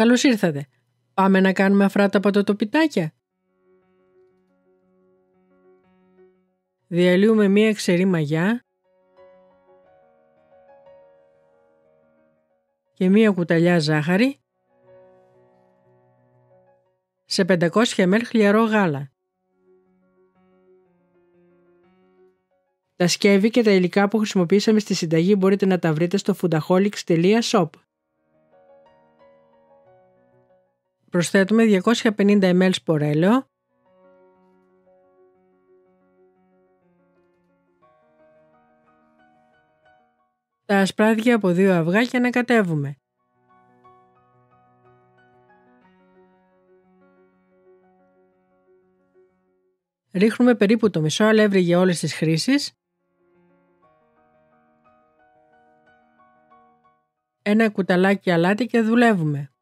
Καλώς ήρθατε. Πάμε να κάνουμε αφράτα από το τοπιτάκια. Διαλύουμε μία ξερή μαγιά και μία κουταλιά ζάχαρη σε 500 ml χλιαρό γάλα. Τα σκεύη και τα υλικά που χρησιμοποίησαμε στη συνταγή μπορείτε να τα βρείτε στο foodaholics.shop. Προσθέτουμε 250 ml σπορέλαιο τα ασπράδια από δύο αυγά και ανακατεύουμε. Ρίχνουμε περίπου το μισό αλεύρι για όλες τις χρήσεις. Ένα κουταλάκι αλάτι και δουλεύουμε.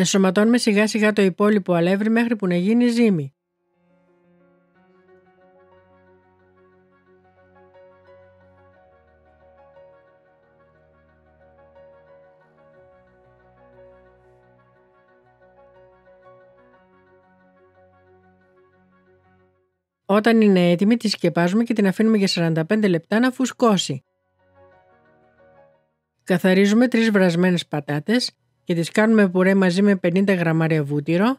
Ενσωματώνουμε σιγά σιγά το υπόλοιπο αλεύρι μέχρι που να γίνει ζύμη. Όταν είναι έτοιμη τη σκεπάζουμε και την αφήνουμε για 45 λεπτά να φουσκώσει. Καθαρίζουμε τρεις βρασμένες πατάτες και τις κάνουμε πουρέ μαζί με 50 γραμμάρια βούτυρο.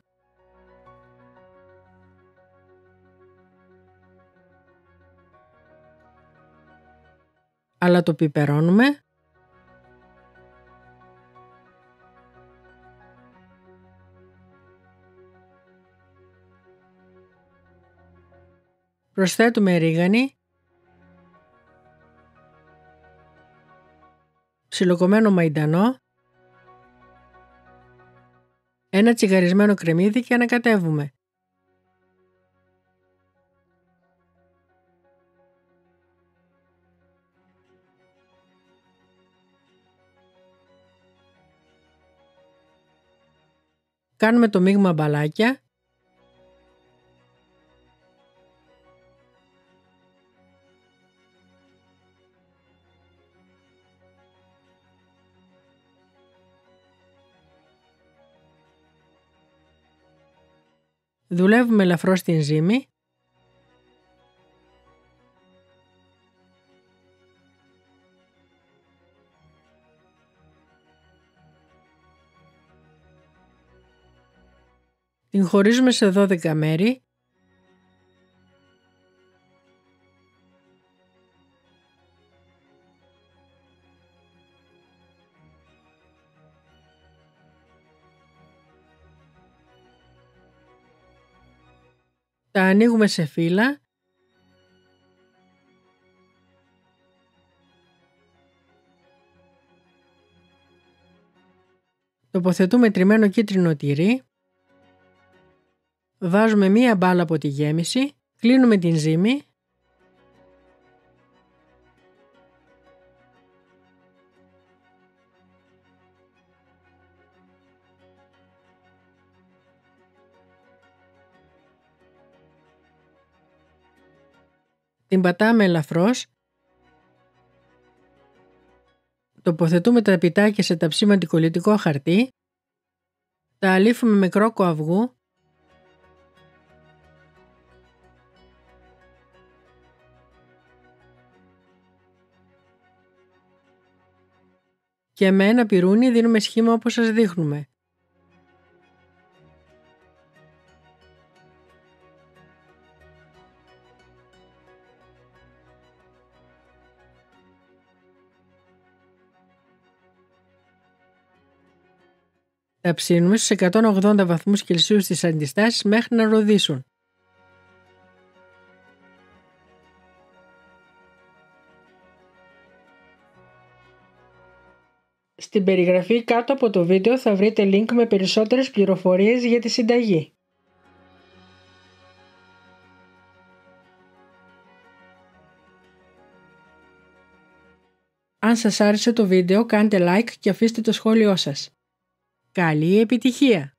Αλλά το πιπερώνουμε. Προσθέτουμε ρίγανη, ψιλοκομμένο μαϊντανό, ένα τσιγαρισμένο κρεμμύδι και ανακατεύουμε. Κάνουμε το μείγμα μπαλάκια Δουλεύουμε ελαφρώς στην ζύμη. Την χωρίζουμε σε 12 μέρη Τα ανοίγουμε σε φύλλα. Τοποθετούμε τριμμένο κίτρινο τυρί. Βάζουμε μία μπάλα από τη γέμιση. Κλείνουμε την ζύμη Την πατάμε ελαφρώς. Τοποθετούμε τα πιτάκια σε ταψίμα αντικολλητικό χαρτί. Τα αλήφουμε με κρόκο αυγού. Και με ένα πυρούνι δίνουμε σχήμα όπως σας δείχνουμε. Τα ψήνουμε στους 180 βαθμούς Κελσίου στις αντιστάσεις μέχρι να ροδίσουν. Στην περιγραφή κάτω από το βίντεο θα βρείτε link με περισσότερες πληροφορίες για τη συνταγή. Αν σας άρεσε το βίντεο κάντε like και αφήστε το σχόλιο σας. Καλή επιτυχία!